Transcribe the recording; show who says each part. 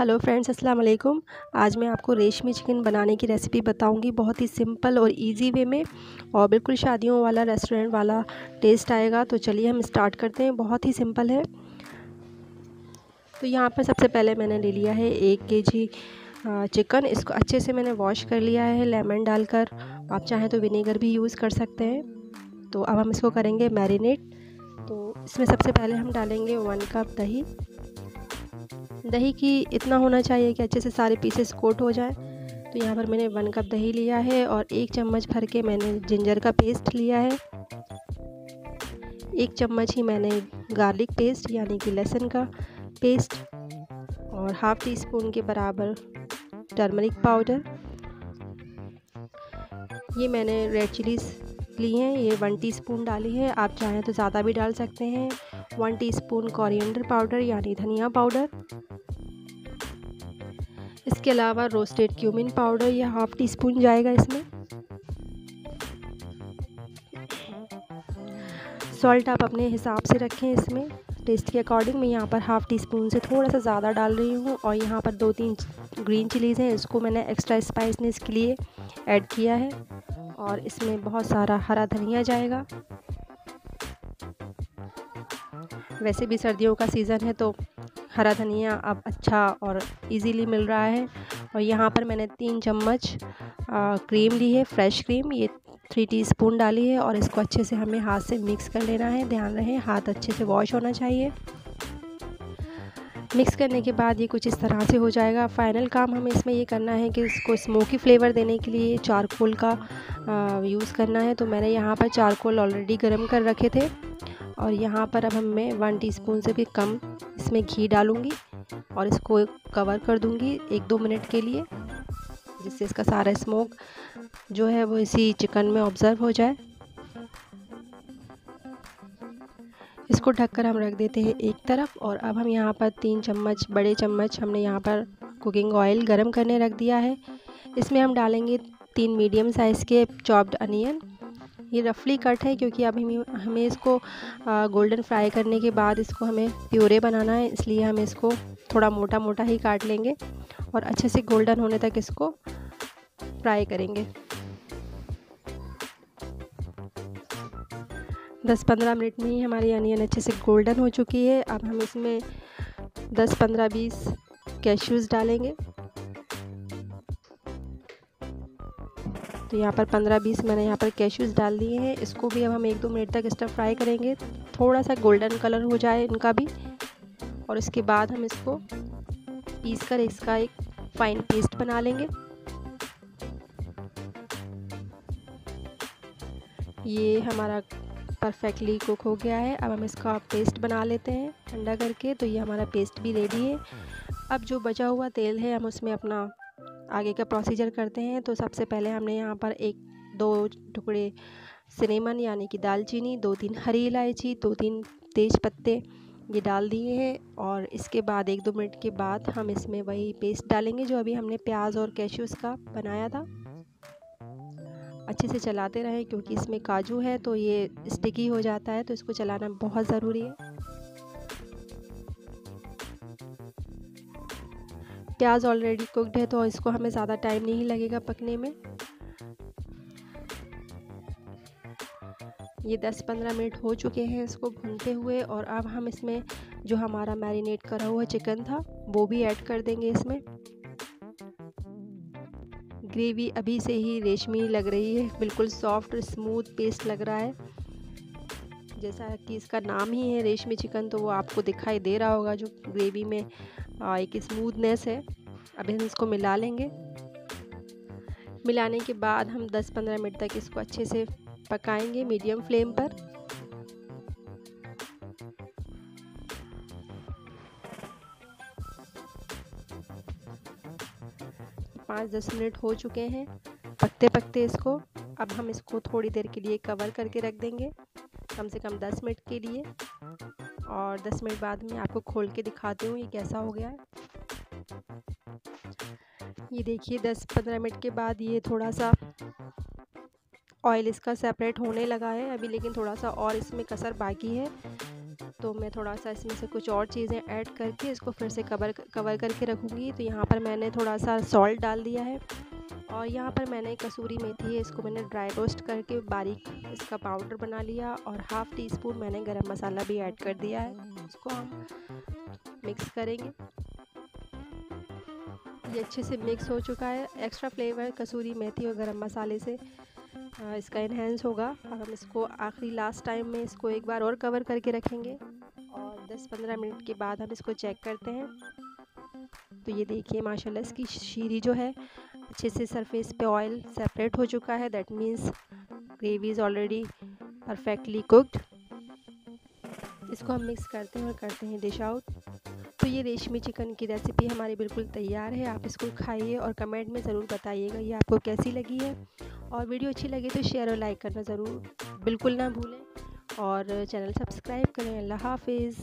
Speaker 1: Hello friends अस्सलाम वालेकुम आज मैं आपको रेशमी चिकन बनाने की रेसिपी बताऊँगी बहुत ही सिंपल और इजी वे में और बिल्कुल शादियों वाला, रेस्टोरेंट वाला टेस्ट आएगा। तो चलिए हम स्टार्ट करते हैं। बहुत ही सिंपल है। तो यहाँ पर सबसे पहले मैंने ले लिया है एक के जी चिकन। इसको अच्छे से मैंने वॉश कर लिया है लेमन डालकर। आप चाहें तो विनेगर भी यूज़ कर सकते हैं। तो अब हम इसको करेंगे मैरिनेट। तो इसमें सबसे पहले हम डालेंगे वन कप दही। दही की इतना होना चाहिए कि अच्छे से सारे पीसेस कोट हो जाए। तो यहाँ पर मैंने वन कप दही लिया है और एक चम्मच भर के मैंने जिंजर का पेस्ट लिया है। एक चम्मच ही मैंने गार्लिक पेस्ट यानी कि लहसुन का पेस्ट और हाफ़ टी स्पून के बराबर टर्मरिक पाउडर ये मैंने रेड चिलीज़ ली हैं, ये वन टीस्पून डाली है। आप चाहें तो ज़्यादा भी डाल सकते हैं। वन टीस्पून कोरिएंडर पाउडर यानी धनिया पाउडर इसके अलावा रोस्टेड क्यूमिन पाउडर या हाफ़ टी स्पून जाएगा इसमें। सॉल्ट आप अपने हिसाब से रखें इसमें। टेस्ट के अकॉर्डिंग मैं यहाँ पर हाफ़ टी स्पून से थोड़ा सा ज़्यादा डाल रही हूँ और यहाँ पर दो तीन ग्रीन चिलीज़ हैं, इसको मैंने एक्स्ट्रा स्पाइसनेस के लिए ऐड किया है और इसमें बहुत सारा हरा धनिया जाएगा। वैसे भी सर्दियों का सीज़न है तो हरा धनिया अब अच्छा और इजीली मिल रहा है और यहाँ पर मैंने तीन चम्मच क्रीम ली है, फ्रेश क्रीम। ये थ्री टीस्पून डाली है और इसको अच्छे से हमें हाथ से मिक्स कर लेना है। ध्यान रहे, हाथ अच्छे से वॉश होना चाहिए। मिक्स करने के बाद ये कुछ इस तरह से हो जाएगा। फाइनल काम हमें इसमें ये करना है कि इसको स्मोकी फ्लेवर देने के लिए चारकोल का यूज़ करना है। तो मैंने यहाँ पर चारकोल ऑलरेडी गर्म कर रखे थे और यहाँ पर अब हमें वन टीस्पून से भी कम इसमें घी डालूँगी और इसको कवर कर दूँगी एक दो मिनट के लिए। जिससे इसका सारा स्मोक जो है वो इसी चिकन में ऑब्ज़र्व हो जाए। इसको ढककर हम रख देते हैं एक तरफ़ और अब हम यहाँ पर तीन चम्मच, बड़े चम्मच हमने यहाँ पर कुकिंग ऑयल गरम करने रख दिया है। इसमें हम डालेंगे तीन मीडियम साइज़ के चॉप्ड अनियन ये रफली कट है क्योंकि अब हमें हमें इसको गोल्डन फ्राई करने के बाद इसको हमें प्योरे बनाना है, इसलिए हम इसको थोड़ा मोटा मोटा ही काट लेंगे और अच्छे से गोल्डन होने तक इसको फ्राई करेंगे। दस पंद्रह मिनट में ही हमारी अनियन अच्छे से गोल्डन हो चुकी है। अब हम इसमें दस पंद्रह बीस कैश्यूज़ डालेंगे। तो यहाँ पर पंद्रह बीस मैंने यहाँ पर कैश्यूज़ डाल दिए हैं। इसको भी अब हम एक दो मिनट तक स्टर फ्राई करेंगे। थोड़ा सा गोल्डन कलर हो जाए इनका भी। और इसके बाद हम इसको पीस कर इसका एक फाइन पेस्ट बना लेंगे। ये हमारा परफेक्टली कुक हो गया है। अब हम इसका पेस्ट बना लेते हैं ठंडा करके। तो ये हमारा पेस्ट भी रेडी है। अब जो बचा हुआ तेल है, हम उसमें अपना आगे का प्रोसीजर करते हैं। तो सबसे पहले हमने यहाँ पर एक, दो टुकड़े सिनेमन यानी कि दालचीनी, दो तीन हरी इलायची, दो तीन तेज पत्ते ये डाल दिए हैं और इसके बाद एक दो मिनट के बाद हम इसमें वही पेस्ट डालेंगे जो अभी हमने प्याज और कैशूज़ का बनाया था। अच्छे से चलाते रहें क्योंकि इसमें काजू है तो ये स्टिकी हो जाता है तो इसको चलाना बहुत ज़रूरी है। प्याज ऑलरेडी कुकड है तो इसको हमें ज़्यादा टाइम नहीं लगेगा पकने में। ये 10-15 मिनट हो चुके हैं इसको भूनते हुए और अब हम इसमें जो हमारा मैरिनेट करा हुआ चिकन था, वो भी ऐड कर देंगे इसमें। ग्रेवी अभी से ही रेशमी लग रही है, बिल्कुल सॉफ्ट स्मूथ पेस्ट लग रहा है। जैसा कि इसका नाम ही है रेशमी चिकन तो वो आपको दिखाई दे रहा होगा जो ग्रेवी में एक स्मूथनेस है। अभी हम इसको मिला लेंगे। मिलाने के बाद हम 10-15 मिनट तक इसको अच्छे से पकाएँगे मीडियम फ्लेम पर। पाँच दस मिनट हो चुके हैं पकते पकते इसको। अब हम इसको थोड़ी देर के लिए कवर करके रख देंगे। कम से कम दस मिनट के लिए। और 10 मिनट बाद में आपको खोल के दिखाती हूँ, ये कैसा हो गया है। ये देखिए 10-15 मिनट के बाद ये थोड़ा सा ऑयल इसका सेपरेट होने लगा है अभी, लेकिन थोड़ा सा और इसमें कसर बाकी है। तो मैं थोड़ा सा इसमें से कुछ और चीज़ें ऐड करके इसको फिर से कवर कवर करके रखूँगी। तो यहाँ पर मैंने थोड़ा सा सॉल्ट डाल दिया है। और यहाँ पर मैंने कसूरी मेथी है, इसको मैंने ड्राई रोस्ट करके बारीक इसका पाउडर बना लिया और हाफ़ टी स्पून मैंने गरम मसाला भी ऐड कर दिया है। इसको हम मिक्स करेंगे। ये अच्छे से मिक्स हो चुका है। एक्स्ट्रा फ्लेवर कसूरी मेथी और गरम मसाले से इसका इन्हेंस होगा। और हम इसको आखिरी लास्ट टाइम में इसको एक बार और कवर करके रखेंगे और 10-15 मिनट के बाद हम इसको चेक करते हैं। तो ये देखिए माशाल्लाह इसकी शीरी जो है अच्छे से सरफेस पे ऑयल सेपरेट हो चुका है। That means gravy is already perfectly cooked इसको हम मिक्स करते हैं और करते हैं डिश आउट तो ये रेशमी चिकन की रेसिपी हमारी बिल्कुल तैयार है। आप इसको खाइए और कमेंट में ज़रूर बताइएगा ये आपको कैसी लगी है। और वीडियो अच्छी लगी तो शेयर और लाइक करना ज़रूर बिल्कुल ना भूलें। और चैनल सब्सक्राइब करें। अल्लाह हाफिज़।